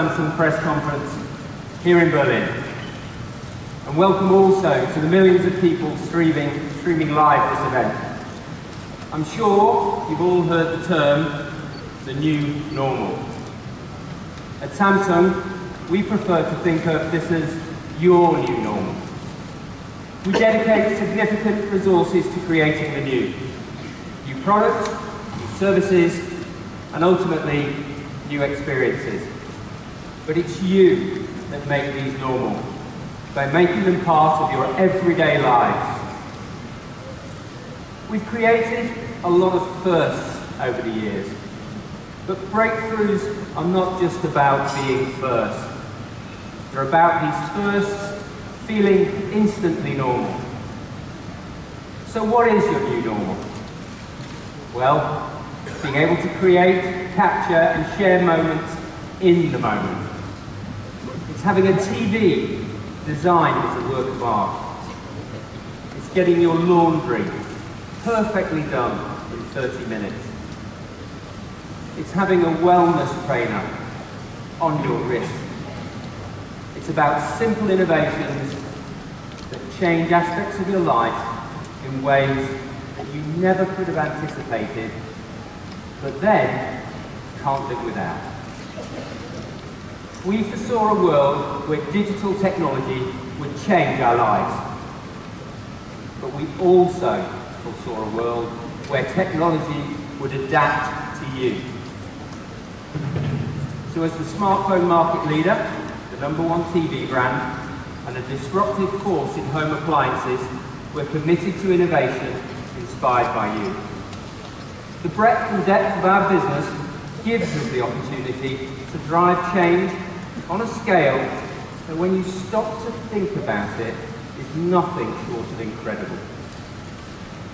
Samsung press conference here in Berlin. And welcome also to the millions of people streaming, streaming live this event. I'm sure you've all heard the term, the new normal. At Samsung, we prefer to think of this as your new normal. We dedicate significant resources to creating the new. New products, new services, and ultimately, new experiences. But it's you that make these normal, by making them part of your everyday lives. We've created a lot of firsts over the years, but breakthroughs are not just about being first. They're about these firsts feeling instantly normal. So what is your new normal? Well, being able to create, capture and share moments in the moment. It's having a TV designed as a work of art. It's getting your laundry perfectly done in 30 minutes. It's having a wellness trainer on your wrist. It's about simple innovations that change aspects of your life in ways that you never could have anticipated, but then can't live without. We foresaw a world where digital technology would change our lives. But we also foresaw a world where technology would adapt to you. So as the smartphone market leader, the number one TV brand, and a disruptive force in home appliances, we're committed to innovation inspired by you. The breadth and depth of our business gives us the opportunity to drive change on a scale that when you stop to think about it, is nothing short of incredible.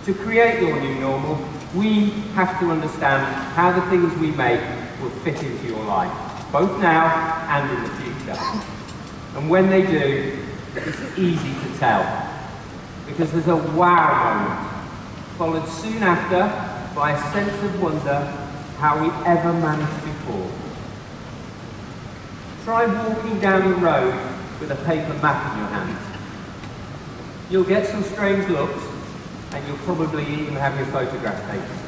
To create your new normal, we have to understand how the things we make will fit into your life, both now and in the future. And when they do, it's easy to tell, because there's a wow moment, followed soon after by a sense of wonder how we ever managed before. Try walking down the road with a paper map in your hand. You'll get some strange looks, and you'll probably even have your photograph taken.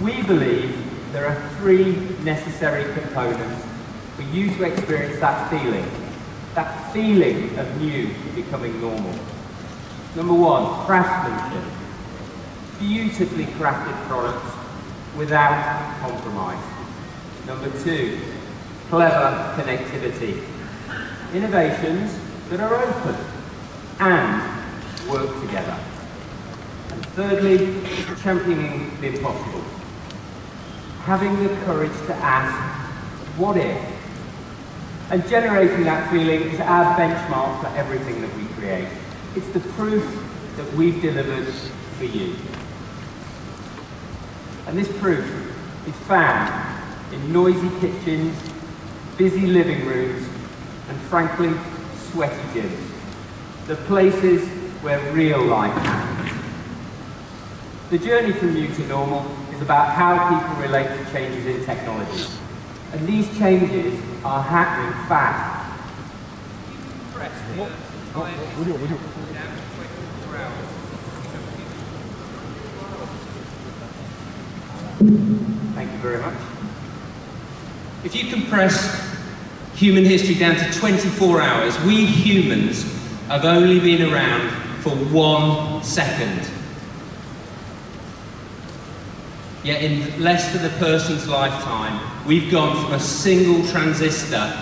We believe there are three necessary components for you to experience that feeling, that feeling of new becoming normal. Number one, craftsmanship. Beautifully crafted products without compromise. Number two, clever connectivity. Innovations that are open and work together. And thirdly, championing the impossible. Having the courage to ask, what if? And generating that feeling is our benchmark for everything that we create. It's the proof that we've delivered for you. And this proof is found in noisy kitchens, busy living rooms, and frankly, sweaty gyms. The places where real life happens. The journey from new to normal is about how people relate to changes in technology. And these changes are happening fast. Thank you very much. If you compress human history down to 24 hours, we humans have only been around for one second. Yet in less than a person's lifetime, we've gone from a single transistor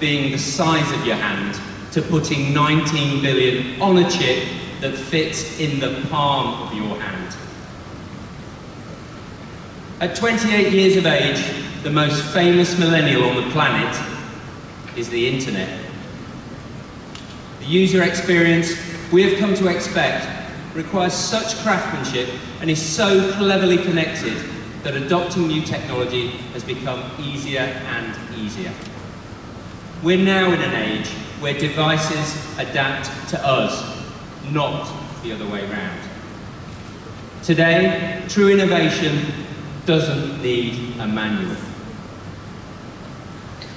being the size of your hand to putting 19 billion on a chip that fits in the palm of your hand. At 28 years of age, the most famous millennial on the planet is the internet. The user experience we have come to expect requires such craftsmanship and is so cleverly connected that adopting new technology has become easier and easier. We're now in an age where devices adapt to us, not the other way around. Today, true innovation doesn't need a manual.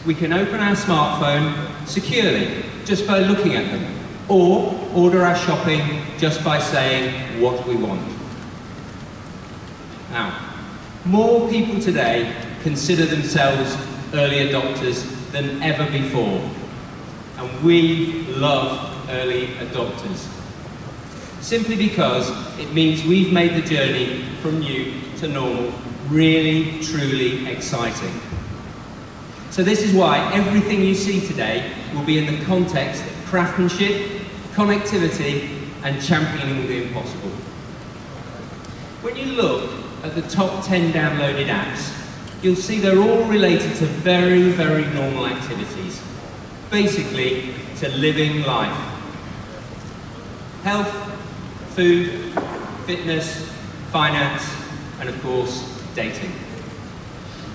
We can open our smartphone securely just by looking at them, or order our shopping just by saying what we want. Now, more people today consider themselves early adopters than ever before, and we love early adopters. Simply because it means we've made the journey from new to normal really, truly exciting. So this is why everything you see today will be in the context of craftsmanship, connectivity, and championing the impossible. When you look at the top 10 downloaded apps, you'll see they're all related to very, very normal activities. Basically, to living life. Health, food, fitness, finance, and of course, dating.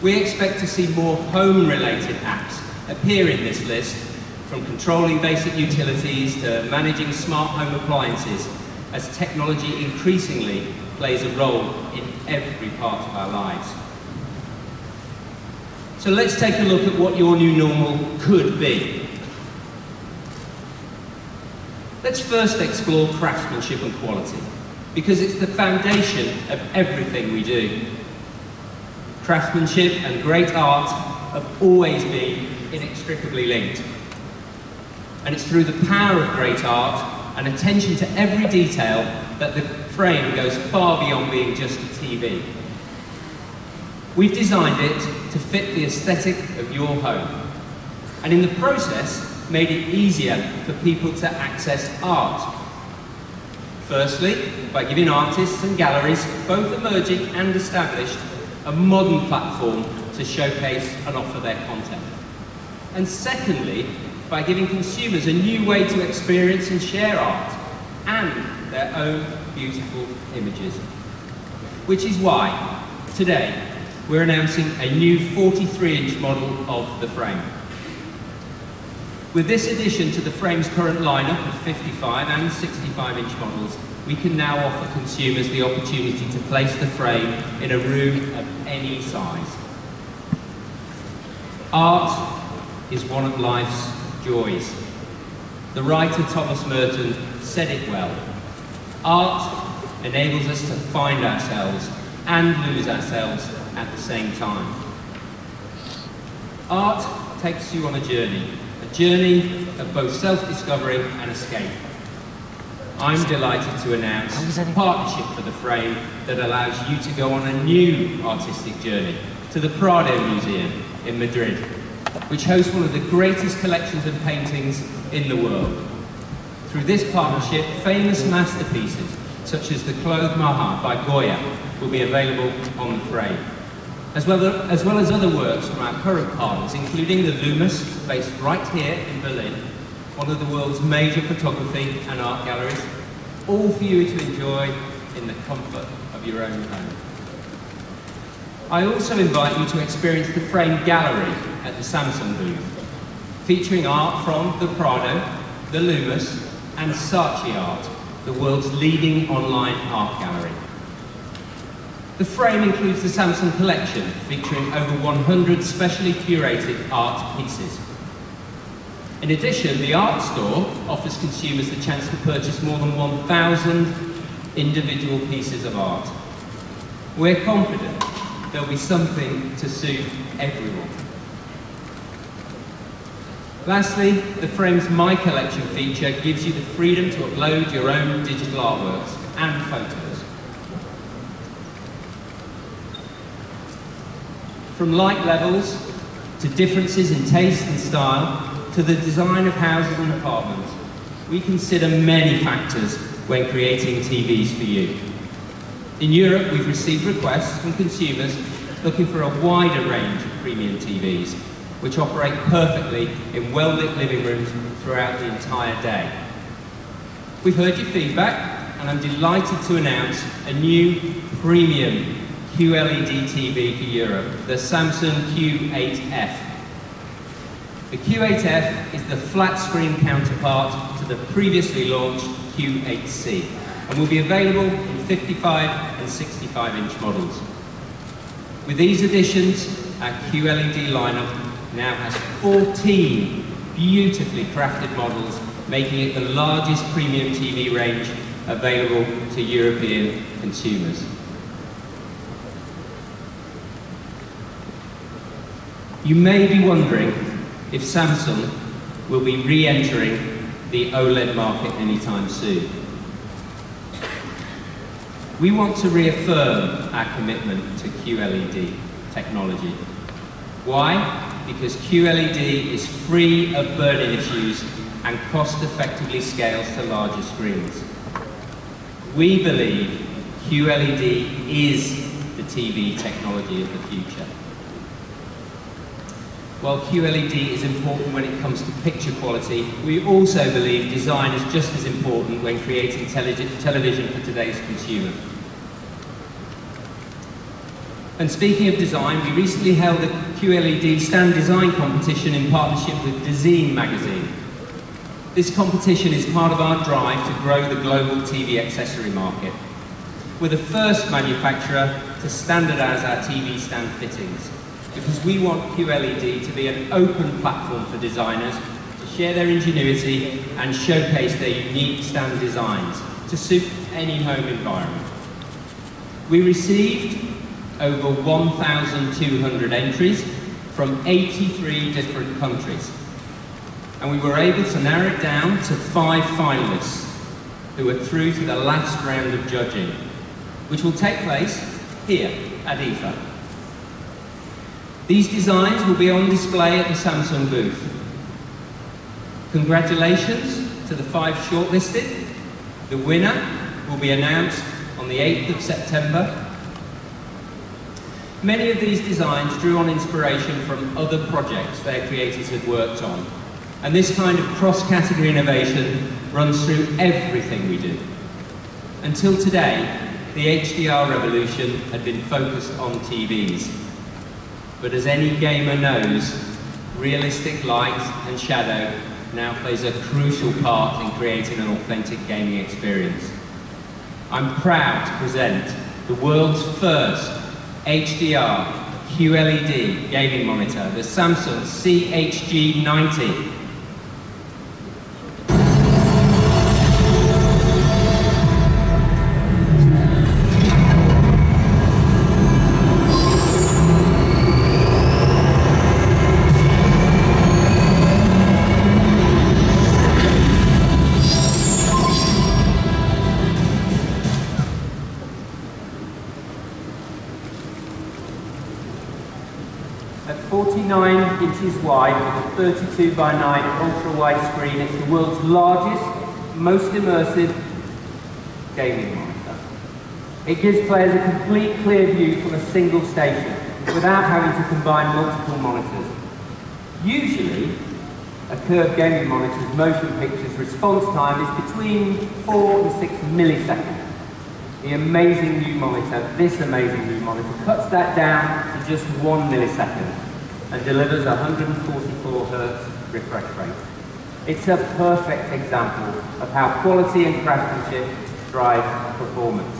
We expect to see more home-related apps appear in this list, from controlling basic utilities to managing smart home appliances, as technology increasingly plays a role in every part of our lives. So let's take a look at what your new normal could be. Let's first explore craftsmanship and quality, because it's the foundation of everything we do. Craftsmanship and great art have always been inextricably linked. And it's through the power of great art and attention to every detail that the frame goes far beyond being just a TV. We've designed it to fit the aesthetic of your home, and in the process, made it easier for people to access art. Firstly, by giving artists and galleries, both emerging and established, a modern platform to showcase and offer their content. And secondly, by giving consumers a new way to experience and share art and their own beautiful images. Which is why, today, we're announcing a new 43-inch model of the frame. With this addition to the frame's current lineup of 55 and 65 inch models, we can now offer consumers the opportunity to place the frame in a room of any size. Art is one of life's joys. The writer Thomas Merton said it well. Art enables us to find ourselves and lose ourselves at the same time. Art takes you on a journey, a journey of both self-discovery and escape. I'm delighted to announce a partnership for the frame that allows you to go on a new artistic journey to the Prado Museum in Madrid, which hosts one of the greatest collections of paintings in the world. Through this partnership, famous masterpieces such as the Clothed Maja by Goya will be available on the frame as well, as well as other works from our current partners, including the Lumas, based right here in Berlin, one of the world's major photography and art galleries, all for you to enjoy in the comfort of your own home. I also invite you to experience the Frame Gallery at the Samsung booth, featuring art from the Prado, the Lumas, and Saatchi Art, the world's leading online art gallery. The frame includes the Samsung collection, featuring over 100 specially curated art pieces. In addition, the art store offers consumers the chance to purchase more than 1,000 individual pieces of art. We're confident there'll be something to suit everyone. Lastly, the Frame's My Collection feature gives you the freedom to upload your own digital artworks and photos. From light levels to differences in taste and style to the design of houses and apartments, we consider many factors when creating TVs for you. In Europe, we've received requests from consumers looking for a wider range of premium TVs, which operate perfectly in well-lit living rooms throughout the entire day. We've heard your feedback, and I'm delighted to announce a new premium QLED TV for Europe, the Samsung Q8F. The Q8F is the flat screen counterpart to the previously launched Q8C and will be available in 55 and 65 inch models. With these additions, our QLED lineup now has 14 beautifully crafted models, making it the largest premium TV range available to European consumers. You may be wondering if Samsung will be re-entering the OLED market anytime soon. We want to reaffirm our commitment to QLED technology. Why? Because QLED is free of burn-in issues and cost-effectively scales to larger screens. We believe QLED is the TV technology of the future. While QLED is important when it comes to picture quality, we also believe design is just as important when creating television for today's consumer. And speaking of design, we recently held a QLED stand design competition in partnership with Dezeen magazine. This competition is part of our drive to grow the global TV accessory market. We're the first manufacturer to standardize our TV stand fittings because we want QLED to be an open platform for designers to share their ingenuity and showcase their unique stand designs to suit any home environment. We received over 1,200 entries from 83 different countries. And we were able to narrow it down to five finalists who are through to the last round of judging, which will take place here at IFA. These designs will be on display at the Samsung booth. Congratulations to the five shortlisted. The winner will be announced on the 8th of September. Many of these designs drew on inspiration from other projects their creators had worked on. And this kind of cross-category innovation runs through everything we do. Until today, the HDR revolution had been focused on TVs, but as any gamer knows, realistic light and shadow now plays a crucial part in creating an authentic gaming experience. I'm proud to present the world's first HDR QLED gaming monitor, the Samsung CHG90 inches wide with a 32 by 9 ultra-wide screen, it's the world's largest, most immersive gaming monitor. It gives players a complete clear view from a single station without having to combine multiple monitors. Usually, a curved gaming monitor's motion picture's response time is between 4 and 6 milliseconds. The amazing new monitor, this amazing new monitor, cuts that down to just one millisecond and delivers 144 hertz refresh rate. It's a perfect example of how quality and craftsmanship drive performance.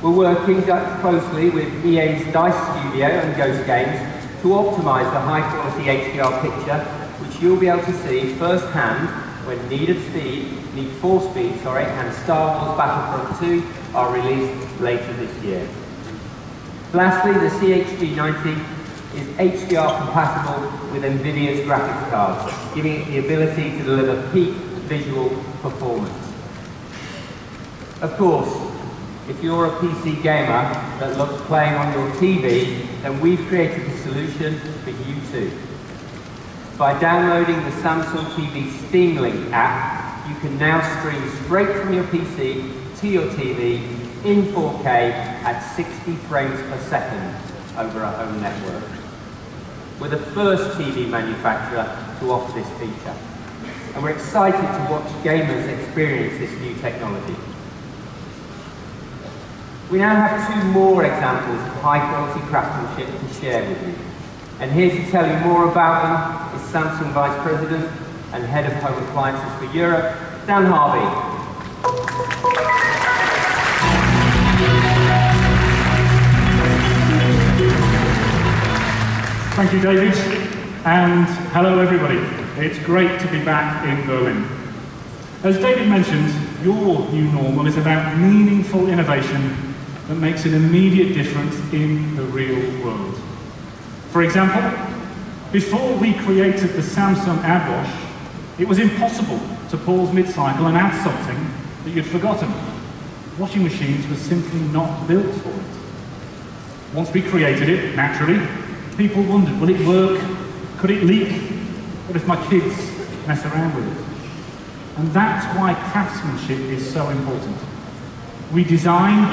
We're working closely with EA's DICE Studio and Ghost Games to optimize the high quality HDR picture, which you'll be able to see firsthand when Need of Speed, Need for Speed, sorry, and Star Wars Battlefront 2 are released later this year. Lastly, the CHG90 is HDR compatible with NVIDIA's graphics cards, giving it the ability to deliver peak visual performance. Of course, if you're a PC gamer that loves playing on your TV, then we've created a solution for you too. By downloading the Samsung TV Steam Link app, you can now stream straight from your PC to your TV in 4K at 60 frames per second over a home network. We're the first TV manufacturer to offer this feature, and we're excited to watch gamers experience this new technology. We now have two more examples of high quality craftsmanship to share with you. And here to tell you more about them is Samsung Vice President and Head of Home Appliances for Europe, Dan Harvey. Thank you, David. and hello everybody. It's great to be back in Berlin. As David mentioned, your new normal is about meaningful innovation that makes an immediate difference in the real world. For example, before we created the Samsung AddWash, it was impossible to pause mid-cycle and add something that you'd forgotten. Washing machines were simply not built for it. Once we created it, naturally, people wondered, will it work? Could it leak? What if my kids mess around with it? And that's why craftsmanship is so important. We design,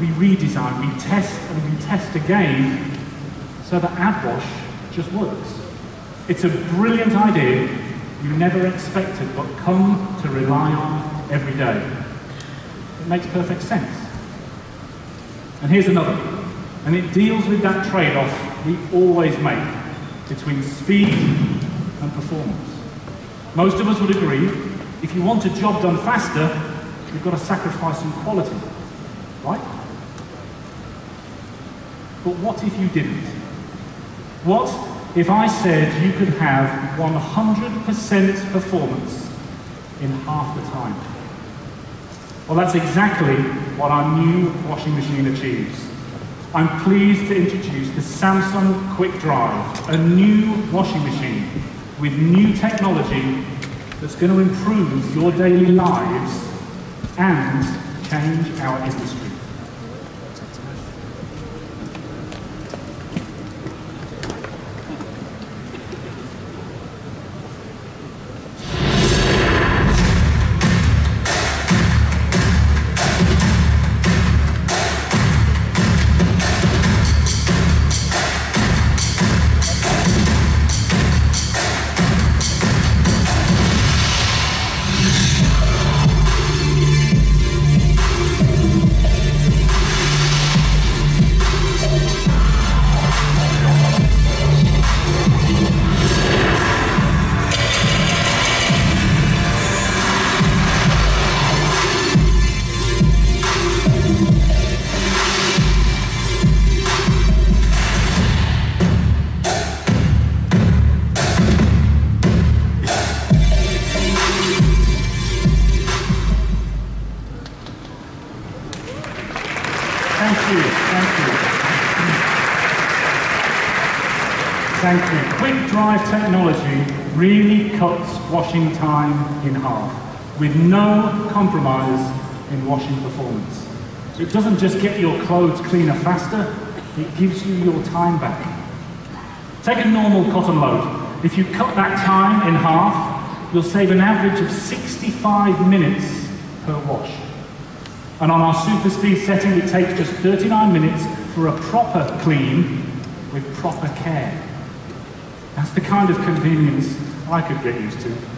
we redesign, we test and we test again so that AddWash just works. It's a brilliant idea you never expected but come to rely on every day. It makes perfect sense. And here's another, and it deals with that trade-off we always make between speed and performance. Most of us would agree, if you want a job done faster, you've got to sacrifice some quality, right? But what if you didn't? What if I said you could have 100% performance in half the time? Well, that's exactly what our new washing machine achieves. I'm pleased to introduce the Samsung Quick Drive, a new washing machine with new technology that's going to improve your daily lives and change our industry. Washing time in half with no compromise in washing performance. It doesn't just get your clothes cleaner faster, it gives you your time back. Take a normal cotton load. If you cut that time in half, you'll save an average of 65 minutes per wash. And on our super speed setting, it takes just 39 minutes for a proper clean with proper care. That's the kind of convenience I could get used to.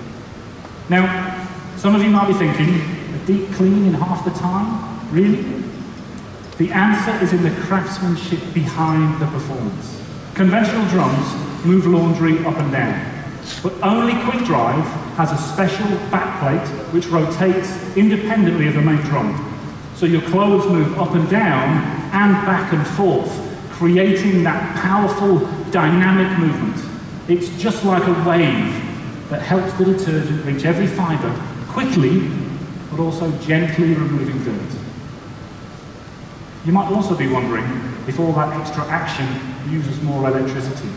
Now, some of you might be thinking, a deep clean in half the time? Really? The answer is in the craftsmanship behind the performance. Conventional drums move laundry up and down, but only Quick Drive has a special backplate which rotates independently of the main drum. So your clothes move up and down and back and forth, creating that powerful dynamic movement. It's just like a wave that helps the detergent reach every fibre quickly, but also gently removing dirt. You might also be wondering if all that extra action uses more electricity.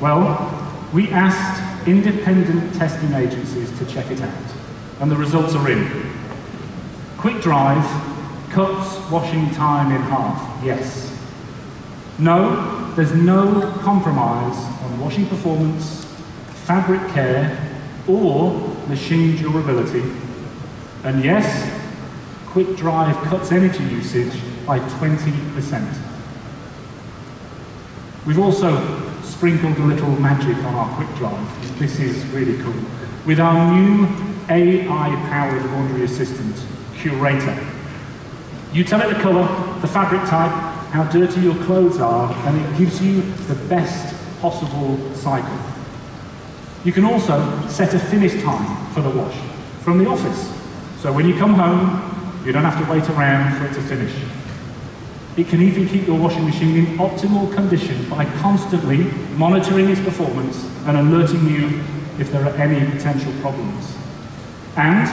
Well, we asked independent testing agencies to check it out, and the results are in. Quick Drive cuts washing time in half, yes. No, there's no compromise on washing performance, fabric care, or machine durability. And yes, Quick Drive cuts energy usage by 20%. We've also sprinkled a little magic on our Quick Drive. This is really cool. With our new AI-powered laundry assistant, Q-Rator. You tell it the colour, the fabric type, how dirty your clothes are, and it gives you the best possible cycle. You can also set a finish time for the wash from the office. So when you come home, you don't have to wait around for it to finish. It can even keep your washing machine in optimal condition by constantly monitoring its performance and alerting you if there are any potential problems. And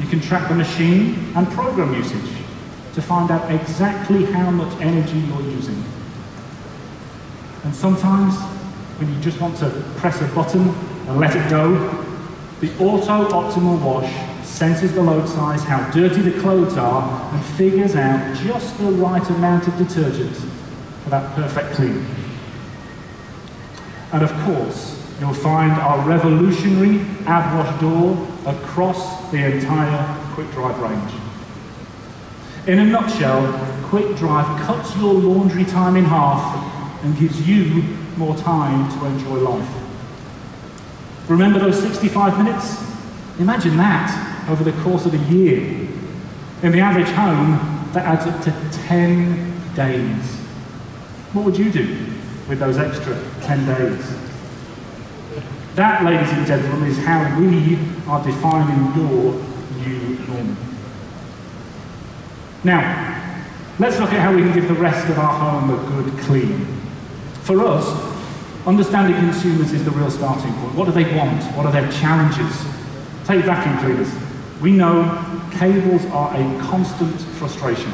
you can track the machine and program usage to find out exactly how much energy you're using. And sometimes, when you just want to press a button and let it go, the Auto Optimal Wash senses the load size, how dirty the clothes are, and figures out just the right amount of detergent for that perfect clean. And of course, you'll find our revolutionary AddWash door across the entire Quick Drive range. In a nutshell, Quick Drive cuts your laundry time in half and gives you more time to enjoy life. Remember those 65 minutes? Imagine that over the course of a year. In the average home, that adds up to 10 days. What would you do with those extra 10 days? That, ladies and gentlemen, is how we are defining your new normal. Now, let's look at how we can give the rest of our home a good clean. For us, understanding consumers is the real starting point. What do they want? What are their challenges? Take vacuum cleaners. We know cables are a constant frustration.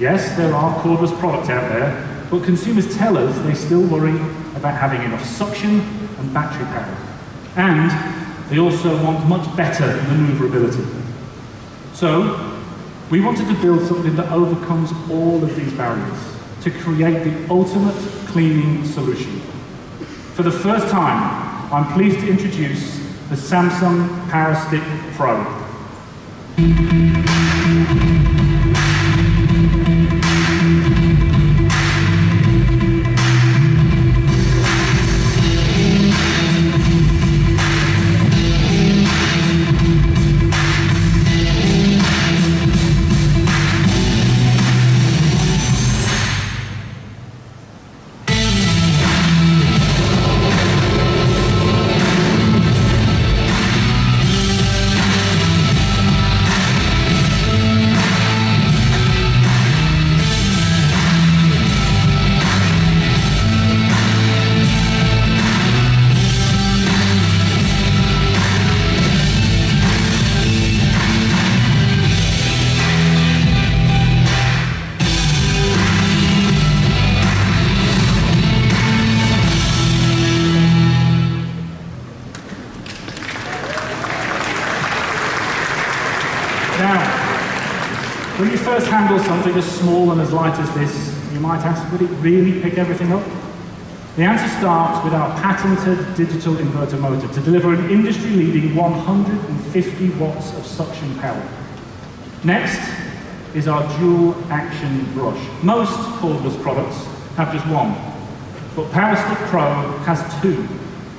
Yes, there are cordless products out there, but consumers tell us they still worry about having enough suction and battery power. And they also want much better maneuverability. So, we wanted to build something that overcomes all of these barriers to create the ultimate cleaning solution. For the first time, I'm pleased to introduce the Samsung PowerStick Pro. And as light as this, you might ask, would it really pick everything up? The answer starts with our patented digital inverter motor to deliver an industry-leading 150 watts of suction power. Next is our dual action brush. Most cordless products have just one, but PowerStick Pro has two,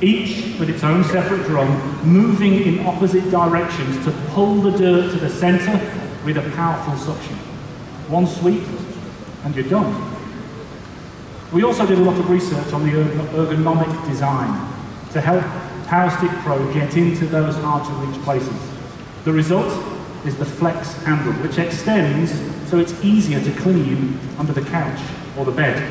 each with its own separate drum, moving in opposite directions to pull the dirt to the center with a powerful suction. One sweep and you're done. We also did a lot of research on the ergonomic design to help PowerStick Pro get into those hard to reach places. The result is the flex handle, which extends so it's easier to clean under the couch or the bed.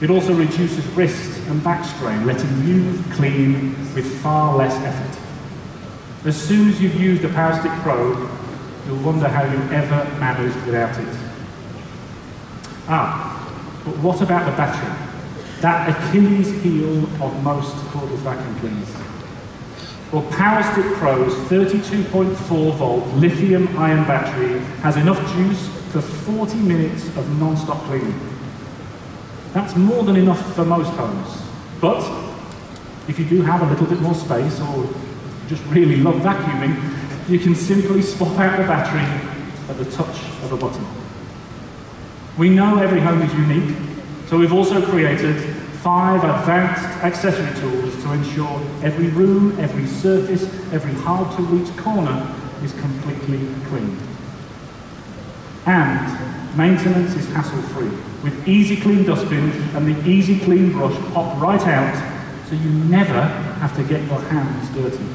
It also reduces wrist and back strain, letting you clean with far less effort. As soon as you've used the PowerStick Pro, you'll wonder how you ever managed without it. Ah, but what about the battery? That Achilles heel of most cordless vacuum cleaners. Well, PowerStick Pro's 32.4 volt lithium ion battery has enough juice for 40 minutes of non-stop cleaning. That's more than enough for most homes. But if you do have a little bit more space or just really love vacuuming, you can simply swap out the battery at the touch of a button. We know every home is unique, so we've also created five advanced accessory tools to ensure every room, every surface, every hard-to-reach corner is completely clean. And maintenance is hassle-free, with Easy Clean Dustbin and the Easy Clean brush pop right out, so you never have to get your hands dirty.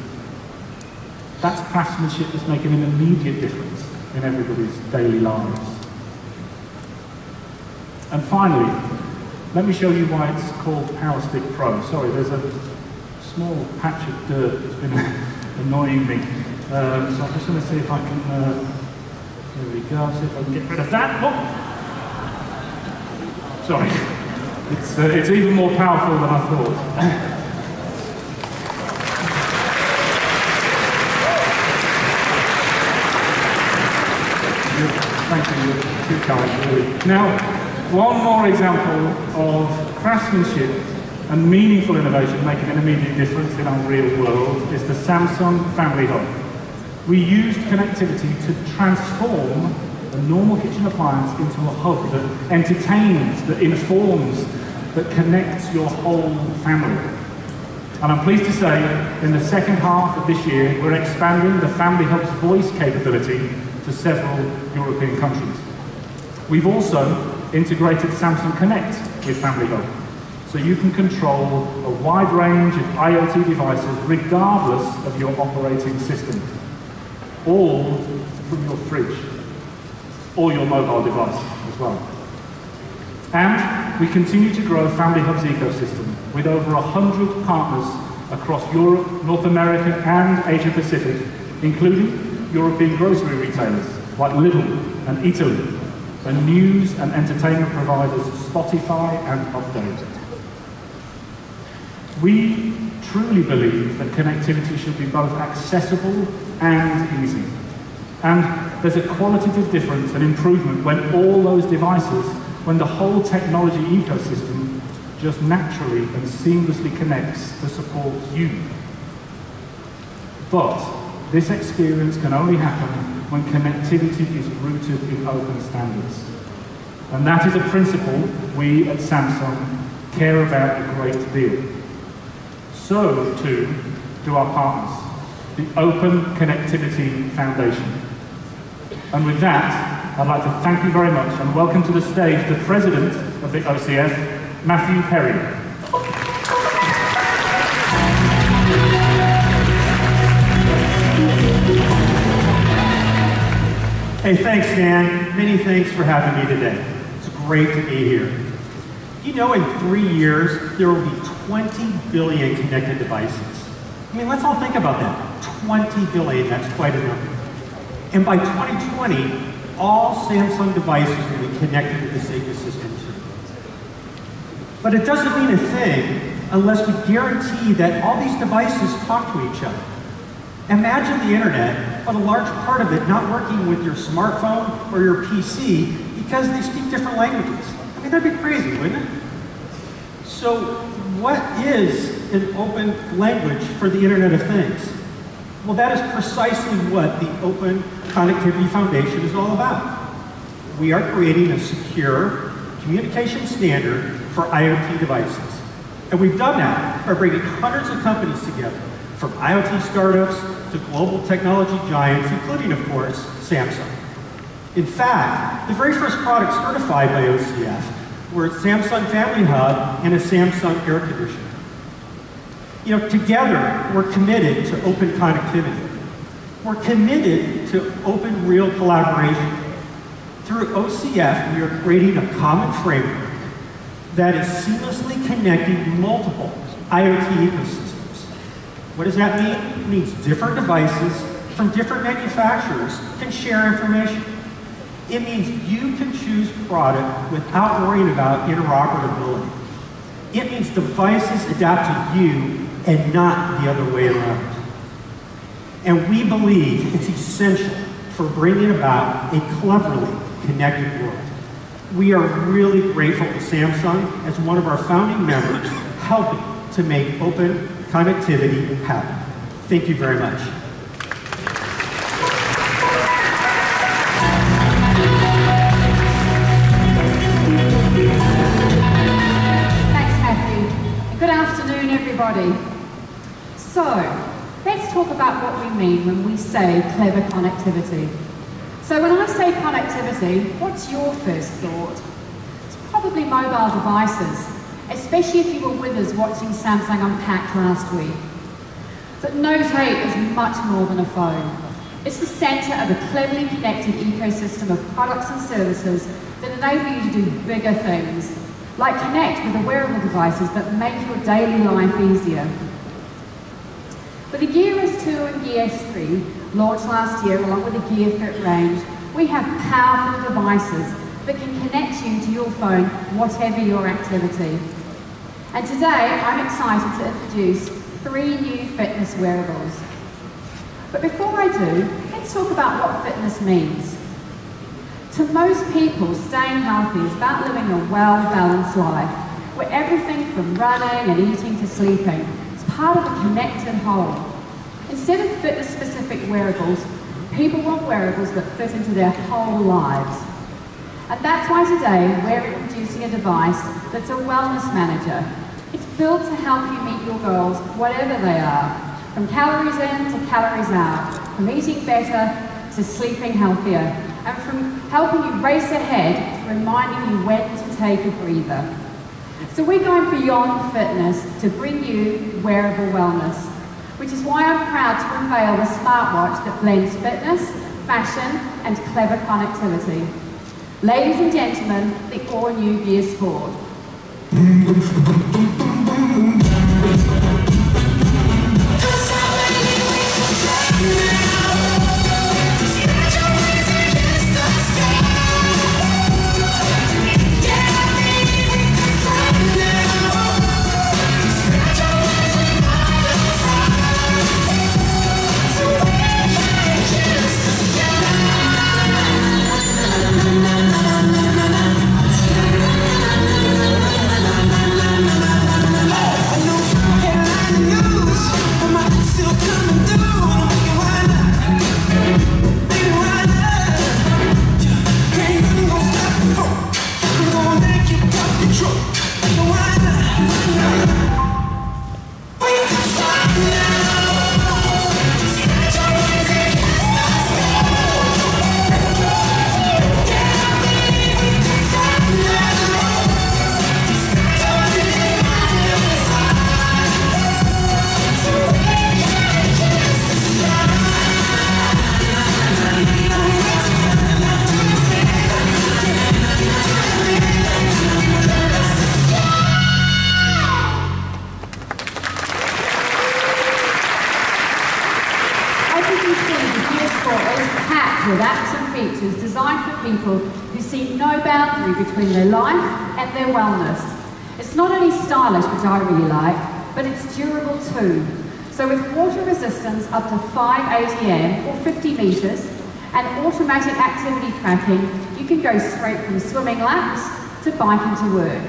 That's craftsmanship that's making an immediate difference in everybody's daily lives. And finally, let me show you why it's called PowerStick Pro. Sorry, there's a small patch of dirt that's been annoying me. Um, so I'm just going to see if I can, uh, there we go, see if I can get rid of that. Oh. Sorry, it's, uh, it's even more powerful than I thought. Thank you, you're too kind, really. Now, one more example of craftsmanship and meaningful innovation making an immediate difference in our real world is the Samsung Family Hub. We used connectivity to transform a normal kitchen appliance into a hub that entertains, that informs, that connects your whole family. And I'm pleased to say, in the second half of this year, we're expanding the Family Hub's voice capability to several European countries. We've also integrated Samsung Connect with Family Hub, so you can control a wide range of IoT devices regardless of your operating system, all from your fridge. Or your mobile device as well. And we continue to grow Family Hub's ecosystem with over 100 partners across Europe, North America and Asia Pacific, including European grocery retailers like Lidl and Eataly, and news and entertainment providers Spotify and Upday. We truly believe that connectivity should be both accessible and easy. And there's a qualitative difference and improvement when all those devices, when the whole technology ecosystem just naturally and seamlessly connects to support you. But this experience can only happen when connectivity is rooted in open standards. And that is a principle we at Samsung care about a great deal. So, too, do our partners, the Open Connectivity Foundation. And with that, I'd like to thank you very much and welcome to the stage the President of the OCF, Matthew Perry. Hey, thanks, Dan. Many thanks for having me today. It's great to be here. You know, in three years, there will be 20 billion connected devices. I mean, let's all think about that. 20 billion, that's quite a number. And by 2020, all Samsung devices will be connected to this ecosystem too. But it doesn't mean a thing unless we guarantee that all these devices talk to each other. Imagine the internet, but a large part of it not working with your smartphone or your PC because they speak different languages. I mean, that'd be crazy, wouldn't it? So what is an open language for the Internet of Things? Well, that is precisely what the Open Connectivity Foundation is all about. We are creating a secure communication standard for IoT devices. And we've done that by bringing hundreds of companies together from IoT startups to global technology giants, including, of course, Samsung. In fact, the very first products certified by OCF were a Samsung Family Hub and a Samsung air conditioner. You know, together, we're committed to open connectivity. We're committed to open real collaboration. Through OCF, we are creating a common framework that is seamlessly connecting multiple IoT ecosystems what does that mean? It means different devices from different manufacturers can share information. It means you can choose product without worrying about interoperability. It means devices adapt to you and not the other way around. And we believe it's essential for bringing about a cleverly connected world. We are really grateful to Samsung as one of our founding members helping to make open connectivity happen. Thank you very much. Thanks, Matthew. Good afternoon, everybody. So, let's talk about what we mean when we say clever connectivity. So when I say connectivity, what's your first thought? It's probably mobile devices, especially if you were with us watching Samsung Unpacked last week. But Note 8 is much more than a phone. It's the centre of a cleverly connected ecosystem of products and services that enable you to do bigger things, like connect with the wearable devices that make your daily life easier. With the Gear S2 and Gear S3, launched last year along with the Gear Fit range, we have powerful devices that can connect you to your phone, whatever your activity. And today, I'm excited to introduce three new fitness wearables. But before I do, let's talk about what fitness means. To most people, staying healthy is about living a well-balanced life, where everything from running and eating to sleeping is part of a connected whole. Instead of fitness-specific wearables, people want wearables that fit into their whole lives. And that's why today we're introducing a device that's a wellness manager. It's built to help you meet your goals, whatever they are, from calories in to calories out, from eating better to sleeping healthier, and from helping you race ahead to reminding you when to take a breather. So we're going beyond fitness to bring you wearable wellness, which is why I'm proud to unveil the smartwatch that blends fitness, fashion, and clever connectivity. Ladies and gentlemen, the all-new Gear Sport. Boom, boom. Designed for people who see no boundary between their life and their wellness. It's not only stylish, which I really like, but it's durable too. So with water resistance up to 5 ATM or 50 metres and automatic activity tracking, you can go straight from swimming laps to biking to work.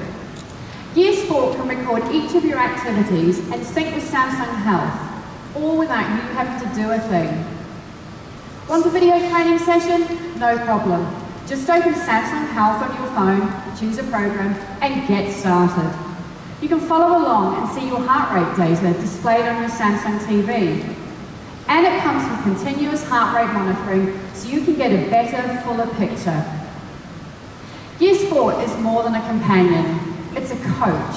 Gear Sport can record each of your activities and sync with Samsung Health, all without you having to do a thing. Want a video training session? No problem. Just open Samsung Health on your phone, choose a program, and get started. You can follow along and see your heart rate data displayed on your Samsung TV. And it comes with continuous heart rate monitoring so you can get a better, fuller picture. Gear Sport is more than a companion, it's a coach.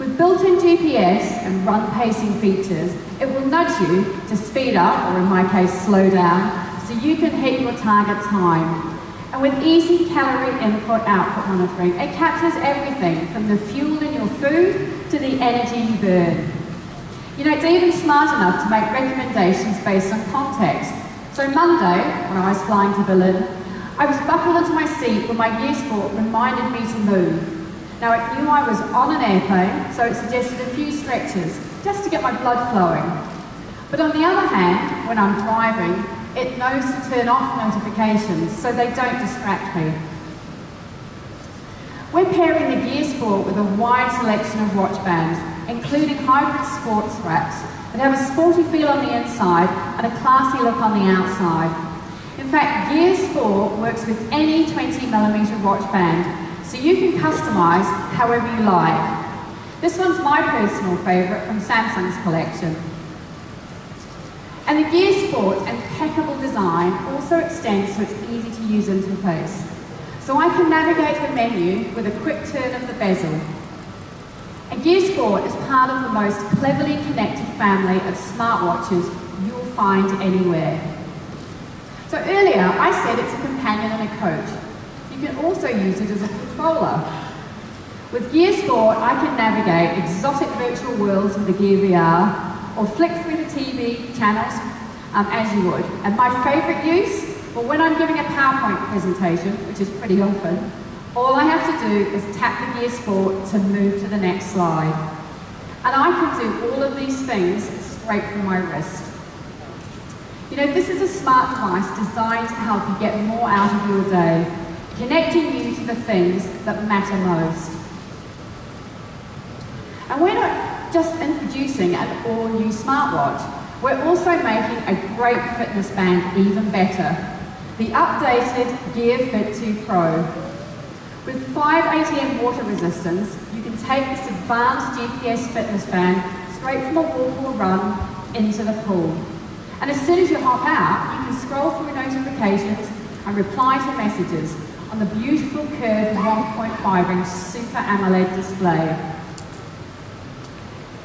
With built-in GPS and run pacing features, it will nudge you to speed up, or in my case, slow down, so you can hit your target time. And with easy calorie input-output monitoring, it captures everything from the fuel in your food to the energy you burn. You know, it's even smart enough to make recommendations based on context. So Monday, when I was flying to Berlin, I was buckled into my seat when my Gear Sport reminded me to move. Now it knew I was on an airplane, so it suggested a few stretches, just to get my blood flowing. But on the other hand, when I'm driving, it knows to turn off notifications so they don't distract me. We're pairing the Gear Sport with a wide selection of watch bands, including hybrid sports straps that have a sporty feel on the inside and a classy look on the outside. In fact, Gear Sport works with any 20mm watch band, so you can customise however you like. This one's my personal favourite from Samsung's collection. And the Gear Sport's impeccable design also extends to its easy-to-use interface. So I can navigate the menu with a quick turn of the bezel. And Gear Sport is part of the most cleverly connected family of smartwatches you'll find anywhere. So earlier, I said it's a companion and a coach. You can also use it as a controller. With Gear Sport, I can navigate exotic virtual worlds with the Gear VR, or flick through the TV channels um, as you would. And my favourite use? Well, when I'm giving a PowerPoint presentation, which is pretty often, all I have to do is tap the Gear Sport to move to the next slide. And I can do all of these things straight from my wrist. You know, this is a smart device designed to help you get more out of your day, connecting you to the things that matter most. And we're not just introducing an all-new smartwatch, we're also making a great fitness band even better. The updated Gear Fit 2 Pro. With 5 ATM water resistance, you can take this advanced GPS fitness band straight from a walk or run into the pool. And as soon as you hop out, you can scroll through notifications and reply to messages on the beautiful curved 1.5 inch Super AMOLED display.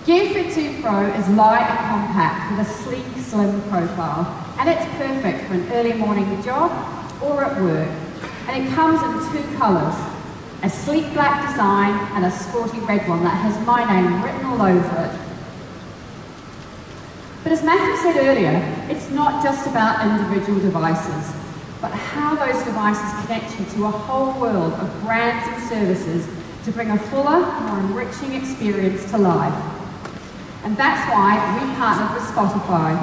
Gear Fit 2 Pro is light and compact with a sleek, slim profile, and it's perfect for an early morning jog or at work. And it comes in two colours, a sleek black design and a sporty red one that has my name written all over it. But as Matthew said earlier, it's not just about individual devices, but how those devices connect you to a whole world of brands and services to bring a fuller, more enriching experience to life. And that's why we partnered with Spotify.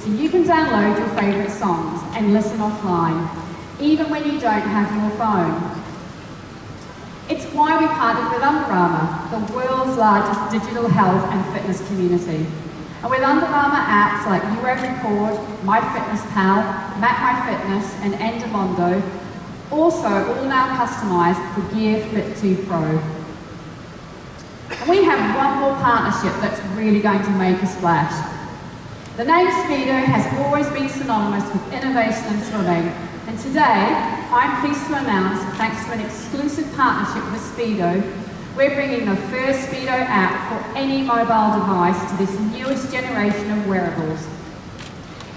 So you can download your favourite songs and listen offline, even when you don't have your phone. It's why we partnered with Under Armour, the world's largest digital health and fitness community. And with Under Armour apps like Record, MyFitnessPal, MapMyFitness and Endomondo, also all now customised for Gear Fit 2 Pro. And we have one more partnership that's really going to make a splash. The name Speedo has always been synonymous with innovation in swimming, and today I'm pleased to announce, thanks to an exclusive partnership with Speedo, we're bringing the first Speedo app for any mobile device to this newest generation of wearables.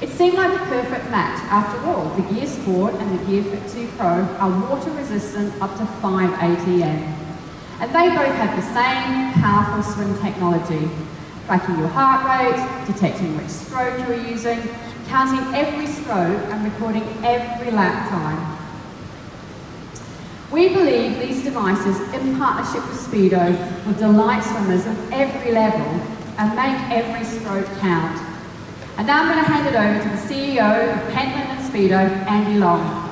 It seemed like a perfect match. After all, the Gear Sport and the Gear Fit 2 Pro are water resistant up to 5 ATM. And they both have the same powerful swim technology, tracking your heart rate, detecting which stroke you're using, counting every stroke and recording every lap time. We believe these devices, in partnership with Speedo, will delight swimmers of every level and make every stroke count. And now I'm going to hand it over to the CEO of Pentland and Speedo, Andy Long.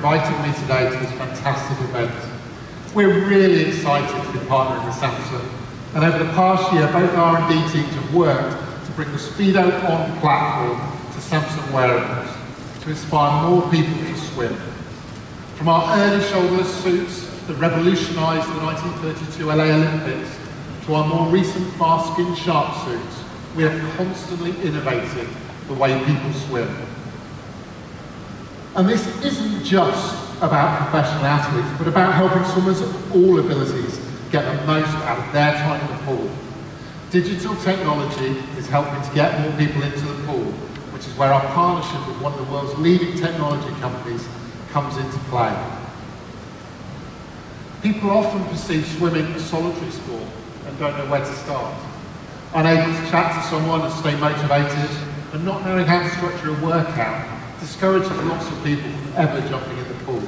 Inviting me today to this fantastic event. We're really excited to be partnering with Samsung. And over the past year, both R&D teams have worked to bring the Speedo On platform to Samsung wearables to inspire more people to swim. From our early shoulderless suits that revolutionised the 1932 LA Olympics to our more recent fast skin shark suits, we are constantly innovating the way people swim. And this isn't just about professional athletes, but about helping swimmers of all abilities get the most out of their time in the pool. Digital technology is helping to get more people into the pool, which is where our partnership with one of the world's leading technology companies comes into play. People often perceive swimming as a solitary sport and don't know where to start. Unable to chat to someone and stay motivated, and not knowing how to structure a workout discourages lots of people from ever jumping in the pool.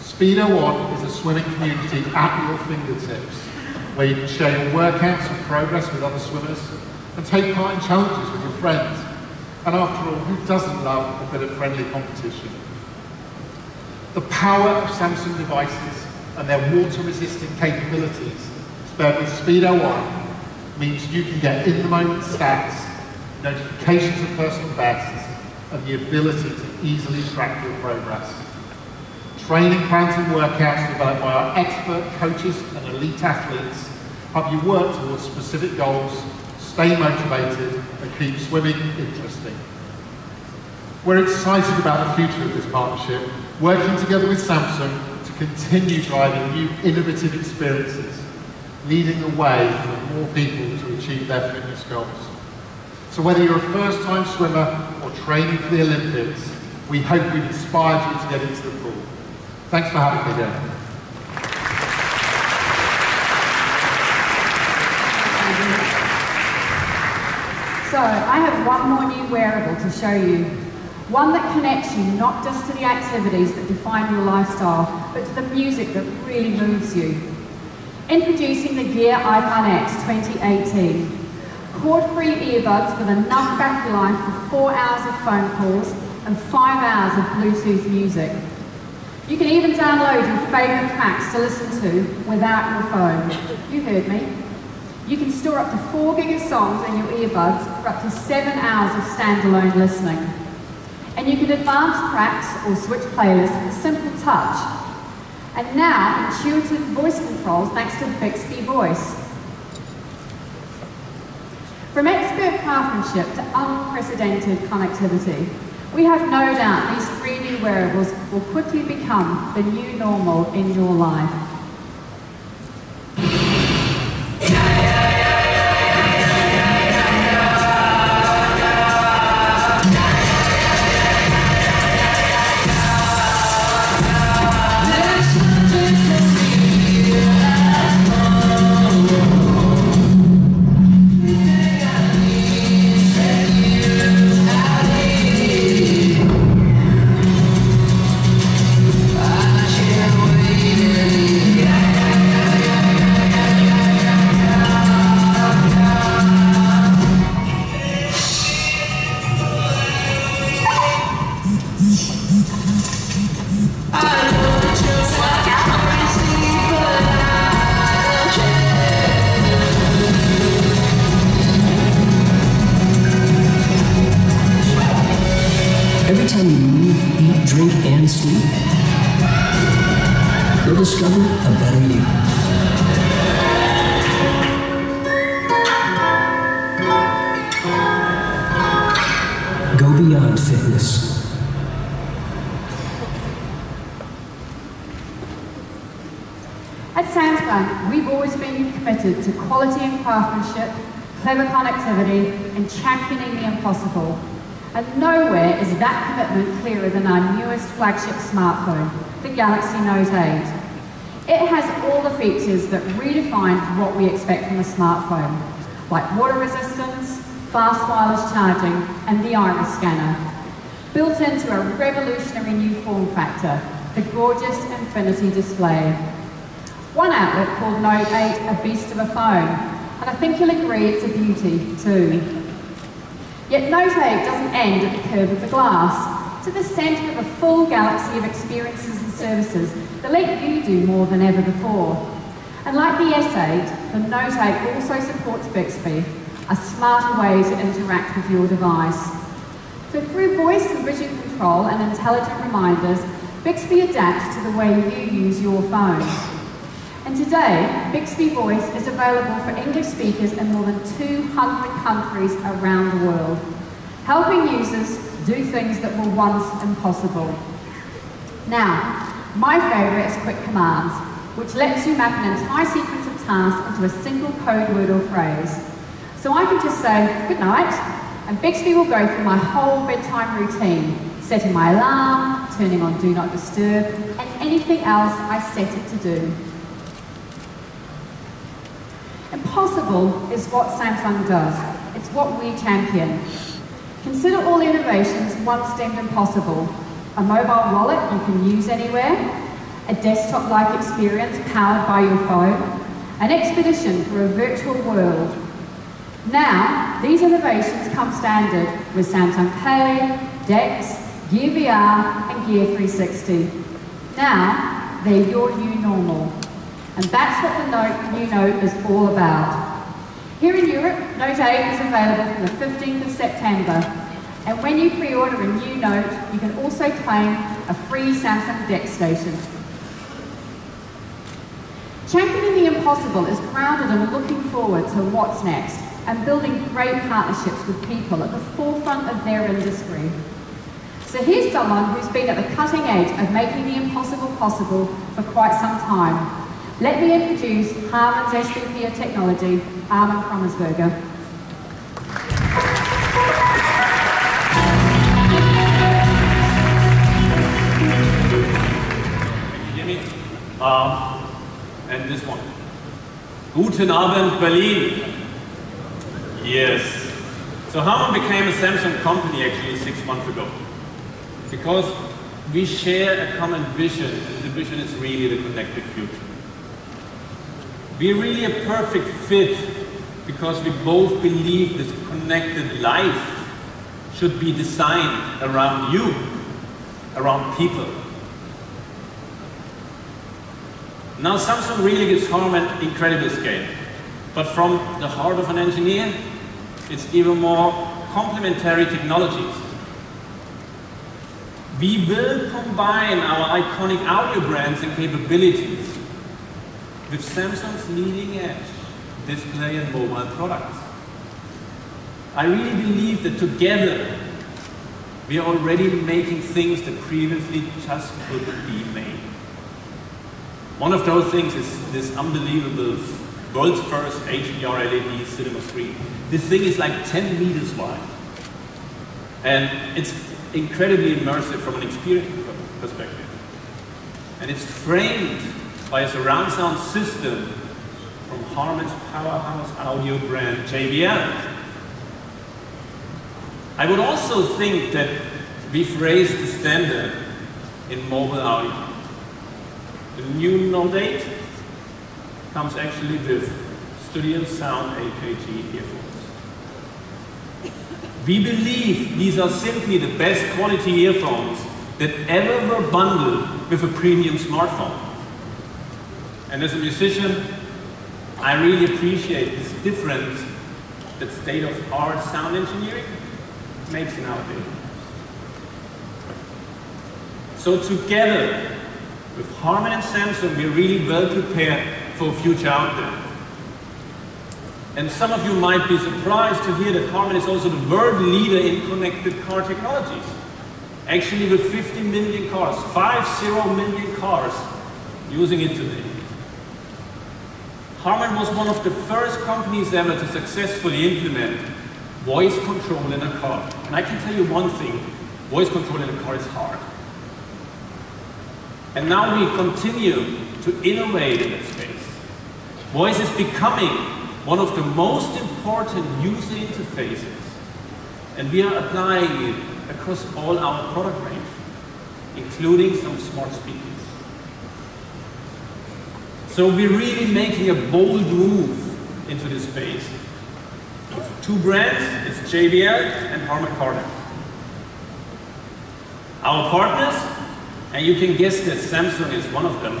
Speedo On is a swimming community at your fingertips, where you can share your workouts and progress with other swimmers, and take part in challenges with your friends. And after all, who doesn't love a bit of friendly competition? The power of Samsung devices and their water-resistant capabilities, paired with Speedo On, means you can get in-the-moment stats, notifications of personal bests, and the ability to easily track your progress. Training plans and workouts developed by our expert coaches and elite athletes help you work towards specific goals, stay motivated, and keep swimming interesting. We're excited about the future of this partnership, working together with Samsung to continue driving new innovative experiences, leading the way for more people to achieve their fitness goals. So whether you're a first-time swimmer or training for the Olympics, we hope we've inspired you to get into the pool. Thanks for having me here. So, I have one more new wearable to show you. One that connects you not just to the activities that define your lifestyle, but to the music that really moves you. Introducing the Gear Icon X 2018. Cord-free earbuds with enough battery life for four hours of phone calls and five hours of Bluetooth music. You can even download your favourite tracks to listen to without your phone. You heard me. You can store up to 4 gig of songs in your earbuds for up to 7 hours of standalone listening. And you can advance tracks or switch playlists with a simple touch. And now, intuitive voice controls thanks to Bixby Voice. From expert craftsmanship to unprecedented connectivity, we have no doubt these three new wearables will quickly become the new normal in your life. That commitment clearer than our newest flagship smartphone, the Galaxy Note 8. It has all the features that redefine what we expect from a smartphone, like water resistance, fast wireless charging, and the iris scanner, built into a revolutionary new form factor, the gorgeous Infinity display. One outlet called Note 8 a beast of a phone, and I think you'll agree it's a beauty too. Yet Note 8 doesn't end at the curve of the glass. At the centre of a full galaxy of experiences and services that let you do more than ever before. And like the S8, the Note 8 also supports Bixby, a smarter way to interact with your device. So through voice and vision control and intelligent reminders, Bixby adapts to the way you use your phone. And today, Bixby Voice is available for English speakers in more than 200 countries around the world, helping users do things that were once impossible. Now, my favourite is Quick Commands, which lets you map an entire sequence of tasks into a single code word or phrase. So I can just say, good night, and Bixby will go through my whole bedtime routine, setting my alarm, turning on Do Not Disturb, and anything else I set it to do. Impossible is what Samsung does. It's what we champion. Consider all innovations once deemed impossible. A mobile wallet you can use anywhere, a desktop-like experience powered by your phone, an expedition for a virtual world. Now, these innovations come standard with Samsung Pay, DeX, Gear VR, and Gear 360. Now, they're your new normal. And that's what the Note, new Note is all about. Here in Europe, Note 8 is available from the 15th of September. And when you pre-order a new Note, you can also claim a free Samsung DeX station. Championing the impossible is grounded in looking forward to what's next and building great partnerships with people at the forefront of their industry. So here's someone who's been at the cutting edge of making the impossible possible for quite some time. Let me introduce Harman's SVP of Technology, Armin Prommersberger. Um, and this one. Guten Abend, Berlin. Yes. So Harman became a Samsung company actually six months ago. Because we share a common vision, and the vision is really the connected future. We're really a perfect fit because we both believe this connected life should be designed around you, around people. Now Samsung really gives home an incredible scale, but from the heart of an engineer, it's even more complementary technologies. We will combine our iconic audio brands and capabilities with Samsung's leading edge display and mobile products. I really believe that together we are already making things that previously just couldn't be made. One of those things is this unbelievable world's first HDR LED cinema screen. This thing is like 10 meters wide. And it's incredibly immersive from an experience perspective. And it's framed by a surround sound system from Harman's powerhouse audio brand JBL. I would also think that we've raised the standard in mobile audio. The new Note 8 comes actually with Studio Sound AKG earphones. We believe these are simply the best quality earphones that ever were bundled with a premium smartphone. And as a musician, I really appreciate this difference that state-of-art sound engineering makes nowadays. So together with Harman and Samsung, we're really well prepared for a future out there. And some of you might be surprised to hear that Harman is also the world leader in connected car technologies. Actually with 50 million cars, 50 million cars using it today. Harman was one of the first companies ever to successfully implement voice control in a car. And I can tell you one thing, voice control in a car is hard. And now we continue to innovate in that space. Voice is becoming one of the most important user interfaces. And we are applying it across all our product range, including some smart speakers. So we're really making a bold move into this space. Two brands, it's JBL and Harman Kardon. Our partners, and you can guess that Samsung is one of them,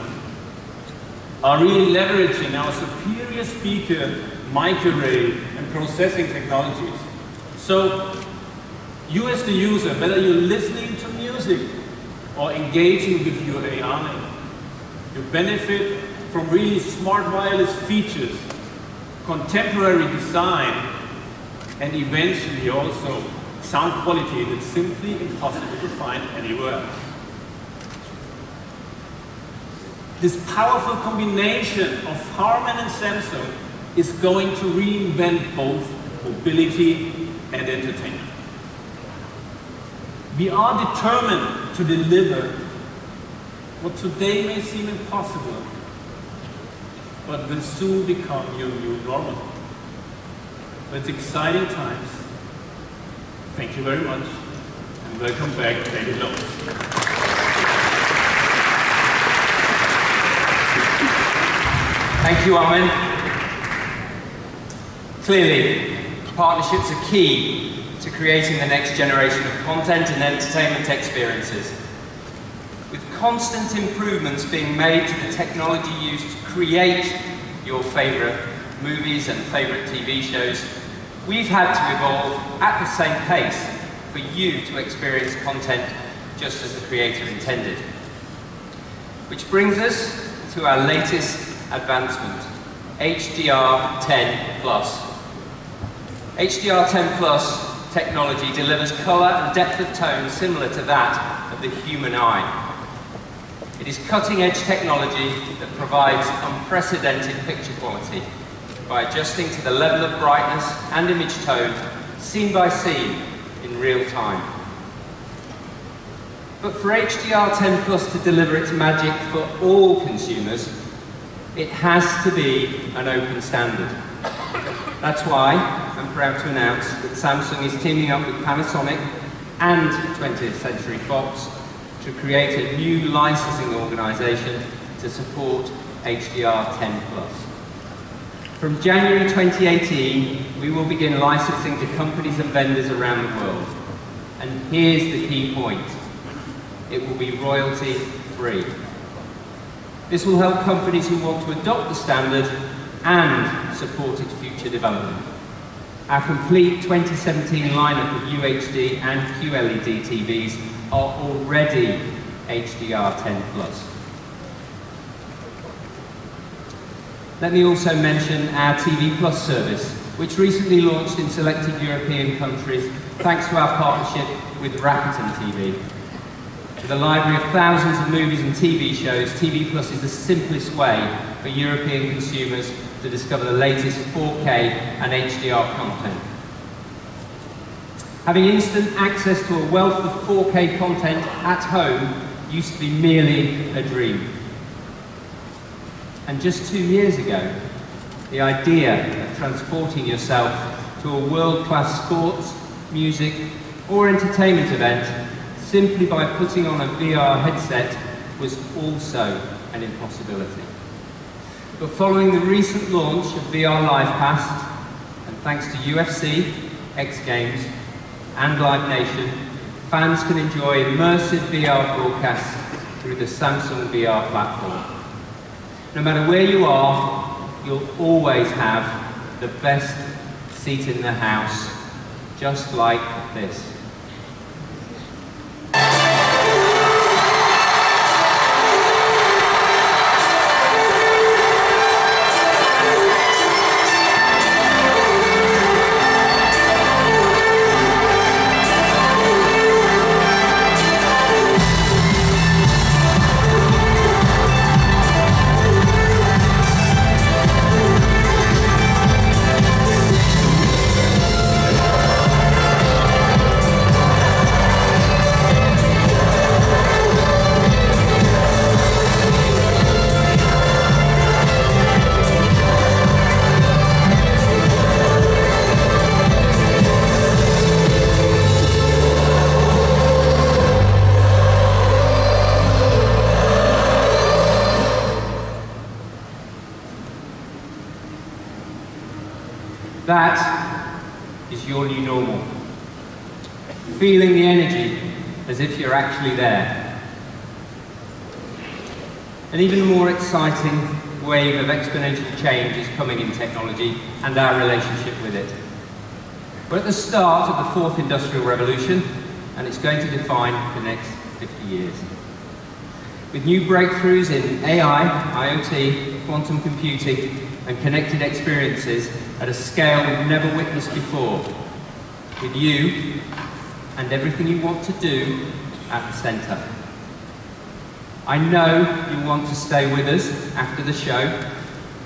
are really leveraging our superior speaker, microarray, and processing technologies. So you as the user, whether you're listening to music or engaging with your AI, you benefit from really smart wireless features, contemporary design, and eventually also sound quality that's simply impossible to find anywhere else. This powerful combination of Harman and Samsung is going to reinvent both mobility and entertainment. We are determined to deliver what today may seem impossible, but will soon become your new normal. So it's exciting times. Thank you very much, and welcome back, David Lowes. Thank you, Armin. Clearly, partnerships are key to creating the next generation of content and entertainment experiences. With constant improvements being made to the technology used to create your favourite movies and favourite TV shows, we've had to evolve at the same pace for you to experience content just as the creator intended. Which brings us to our latest advancement, HDR10 Plus. HDR10 Plus technology delivers colour and depth of tone similar to that of the human eye. It is cutting-edge technology that provides unprecedented picture quality by adjusting to the level of brightness and image tone, scene by scene, in real time. But for HDR10 Plus to deliver its magic for all consumers, it has to be an open standard. That's why I'm proud to announce that Samsung is teaming up with Panasonic and 20th Century Fox to create a new licensing organisation to support HDR10 Plus. From January 2018, we will begin licensing to companies and vendors around the world. And here's the key point. It will be royalty free. This will help companies who want to adopt the standard and support its future development. Our complete 2017 lineup of UHD and QLED TVs are already HDR10+. Let me also mention our TV Plus service, which recently launched in selected European countries thanks to our partnership with Rakuten TV. With a library of thousands of movies and TV shows, TV Plus is the simplest way for European consumers to discover the latest 4K and HDR content. Having instant access to a wealth of 4K content at home used to be merely a dream. And just two years ago, the idea of transporting yourself to a world-class sports, music, or entertainment event simply by putting on a VR headset was also an impossibility. But following the recent launch of VR Live Pass, and thanks to UFC, X Games, and Live Nation, fans can enjoy immersive VR broadcasts through the Samsung VR platform. No matter where you are, you'll always have the best seat in the house, just like this. Exciting wave of exponential change is coming in technology and our relationship with it. We're at the start of the fourth industrial revolution and it's going to define the next 50 years. With new breakthroughs in AI, IoT, quantum computing and connected experiences at a scale we've never witnessed before, with you and everything you want to do at the centre. I know you want to stay with us after the show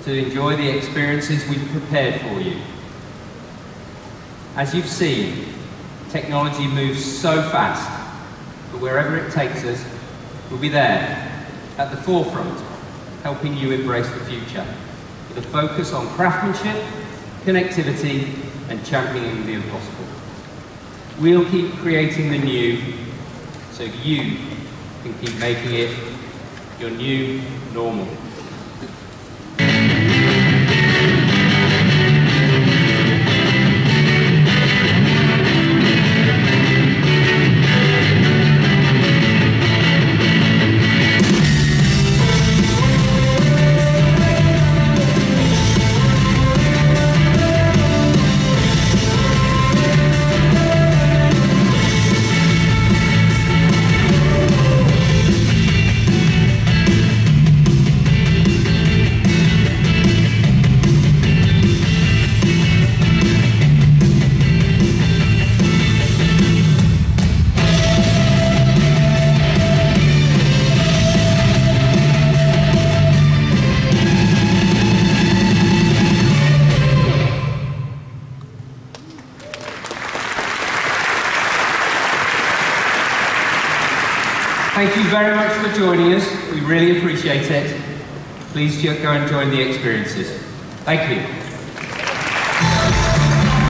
to enjoy the experiences we've prepared for you. As you've seen, technology moves so fast, but wherever it takes us, we'll be there, at the forefront, helping you embrace the future, with a focus on craftsmanship, connectivity, and championing the impossible. We'll keep creating the new, so you can keep making it your new normal. Go and join the experiences. Thank you.